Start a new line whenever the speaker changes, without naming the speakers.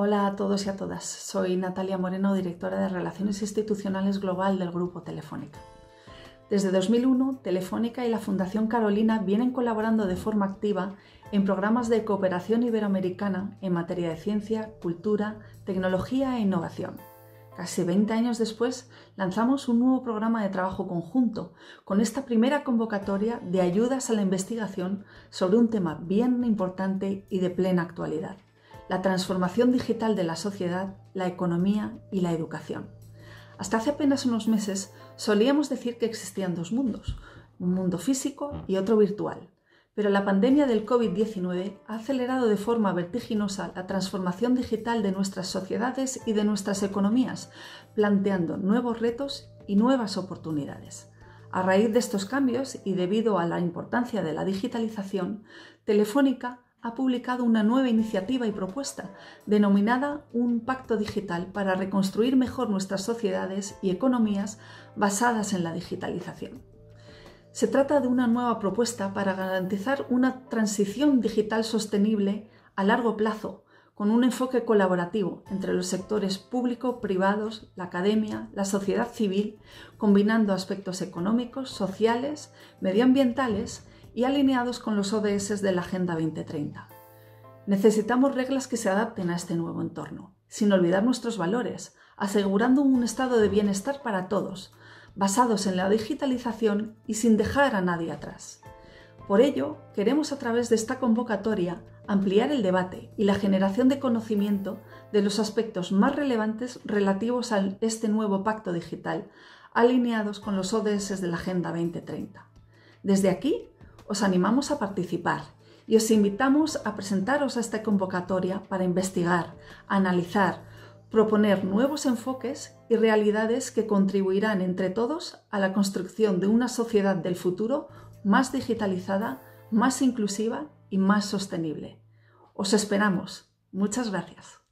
Hola a todos y a todas. Soy Natalia Moreno, directora de Relaciones Institucionales Global del Grupo Telefónica. Desde 2001, Telefónica y la Fundación Carolina vienen colaborando de forma activa en programas de cooperación iberoamericana en materia de ciencia, cultura, tecnología e innovación. Casi 20 años después, lanzamos un nuevo programa de trabajo conjunto con esta primera convocatoria de ayudas a la investigación sobre un tema bien importante y de plena actualidad, la transformación digital de la sociedad, la economía y la educación. Hasta hace apenas unos meses solíamos decir que existían dos mundos, un mundo físico y otro virtual pero la pandemia del COVID-19 ha acelerado de forma vertiginosa la transformación digital de nuestras sociedades y de nuestras economías, planteando nuevos retos y nuevas oportunidades. A raíz de estos cambios y debido a la importancia de la digitalización, Telefónica ha publicado una nueva iniciativa y propuesta denominada Un Pacto Digital para reconstruir mejor nuestras sociedades y economías basadas en la digitalización. Se trata de una nueva propuesta para garantizar una transición digital sostenible a largo plazo, con un enfoque colaborativo entre los sectores público, privados, la academia, la sociedad civil, combinando aspectos económicos, sociales, medioambientales y alineados con los ODS de la Agenda 2030. Necesitamos reglas que se adapten a este nuevo entorno, sin olvidar nuestros valores, asegurando un estado de bienestar para todos, basados en la digitalización y sin dejar a nadie atrás. Por ello, queremos a través de esta convocatoria ampliar el debate y la generación de conocimiento de los aspectos más relevantes relativos a este nuevo pacto digital, alineados con los ODS de la Agenda 2030. Desde aquí, os animamos a participar y os invitamos a presentaros a esta convocatoria para investigar, analizar, proponer nuevos enfoques y realidades que contribuirán entre todos a la construcción de una sociedad del futuro más digitalizada, más inclusiva y más sostenible. Os esperamos. Muchas gracias.